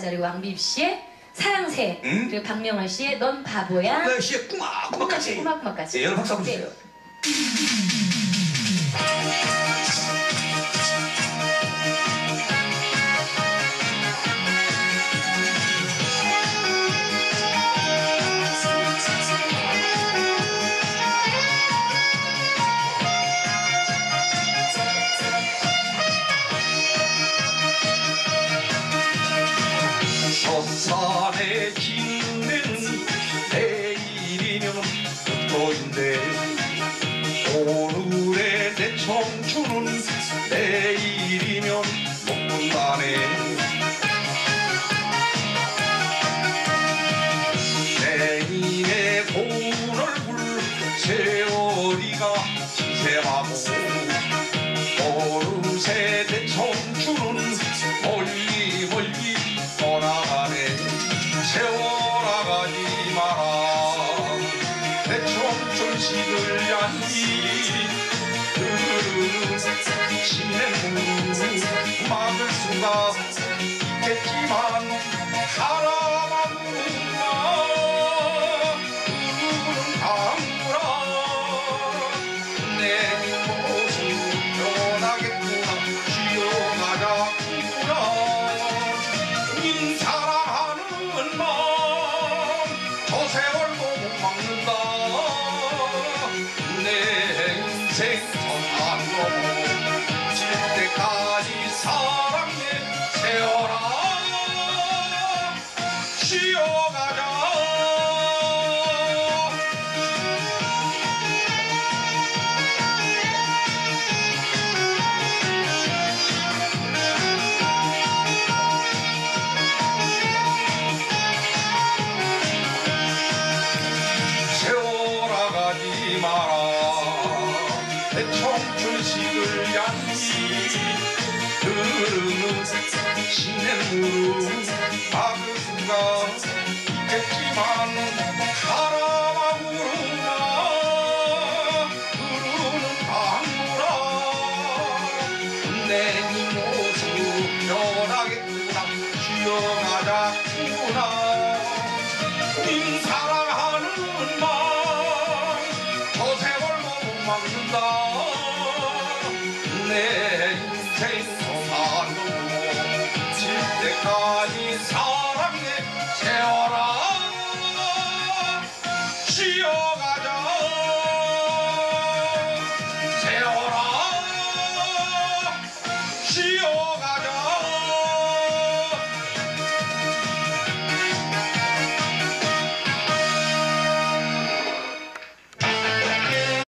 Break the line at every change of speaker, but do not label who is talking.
그리고 왕비입 씨의 사랑새
음?
그리고 박명월 씨의 넌 바보야.
그 씨의 꾸막꾸막같이.
꾸막꾸막같이.
예, 여러분 박수 한번 주세요 서산에 짓는 내일이면 끝도인데 오늘의 내 청춘은 내일이면 못 본다네 내일의 고운 얼굴 세월이가 지새하고 청춘 시들야니 흐르는 시냇물 막을 수가 있겠지만 사람아구나 흐르는 강물아 내 모습 변하겠구나. 쉬어가자꾸나 인 사랑하는 마저 세월도 못 막는다 선한 넘어 질 때까지 사랑해 세월아 쉬어가자 내 청춘식을 양지 흐르는 시냇물은 막을 수가 있겠지만 사람아 구르나 흐르는 강물아. 내 모습 변하겠구나. 쉬어 내 인생 산으로 질 때까지 사랑에 채워라 시험